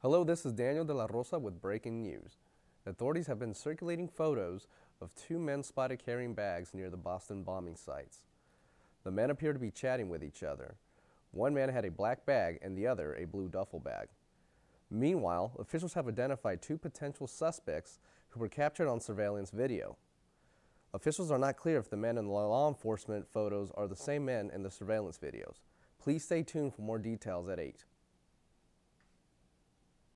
Hello, this is Daniel de la Rosa with breaking news. Authorities have been circulating photos of two men spotted carrying bags near the Boston bombing sites. The men appear to be chatting with each other. One man had a black bag and the other a blue duffel bag. Meanwhile, officials have identified two potential suspects who were captured on surveillance video. Officials are not clear if the men in the law enforcement photos are the same men in the surveillance videos. Please stay tuned for more details at 8.